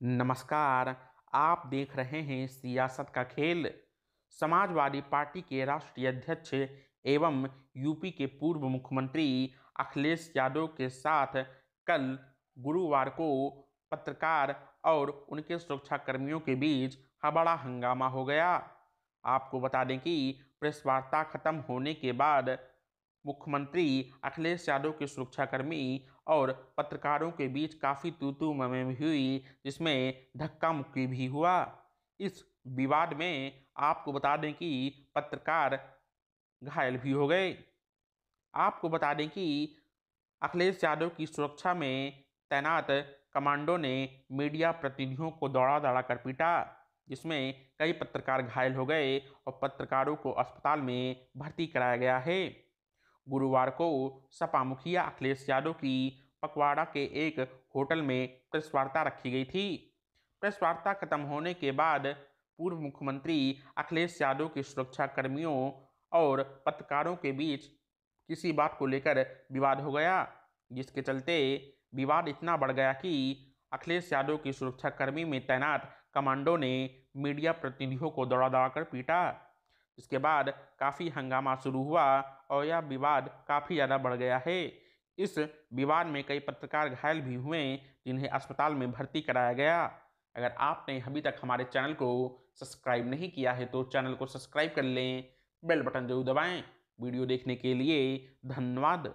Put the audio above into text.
नमस्कार, आप देख रहे हैं सियासत का खेल। समाजवादी पार्टी के राष्ट्रीय अध्यक्ष एवं यूपी के पूर्व मुख्यमंत्री अखिलेश यादव के साथ कल गुरुवार को पत्रकार और उनके सुरक्षा कर्मियों के बीच बड़ा हंगामा हो गया। आपको बता दें कि प्रेस वार्ता खत्म होने के बाद मुख्यमंत्री अखिलेश यादव के सुरक्षाकर्मी और पत्रकारों के बीच काफ़ी तू भी हुई, जिसमें धक्का मुक्की भी हुआ। इस विवाद में आपको बता दें कि पत्रकार घायल भी हो गए। आपको बता दें कि अखिलेश यादव की सुरक्षा में तैनात कमांडो ने मीडिया प्रतिनिधियों को दौड़ा दौड़ा कर पीटा, जिसमें कई पत्रकार घायल हो गए और पत्रकारों को अस्पताल में भर्ती कराया गया है। गुरुवार को सपा मुखिया अखिलेश यादव की पकवाड़ा के एक होटल में प्रेस वार्ता रखी गई थी। प्रेस वार्ता खत्म होने के बाद पूर्व मुख्यमंत्री अखिलेश यादव के सुरक्षा कर्मियों और पत्रकारों के बीच किसी बात को लेकर विवाद हो गया, जिसके चलते विवाद इतना बढ़ गया कि अखिलेश यादव की सुरक्षा कर्मी में तैनात कमांडो ने मीडिया प्रतिनिधियों को दौड़ा दौड़ा कर पीटा। इसके बाद काफ़ी हंगामा शुरू हुआ और यह विवाद काफ़ी ज़्यादा बढ़ गया है। इस विवाद में कई पत्रकार घायल भी हुए, जिन्हें अस्पताल में भर्ती कराया गया। अगर आपने अभी तक हमारे चैनल को सब्सक्राइब नहीं किया है तो चैनल को सब्सक्राइब कर लें, बेल बटन ज़रूर दबाएँ। वीडियो देखने के लिए धन्यवाद।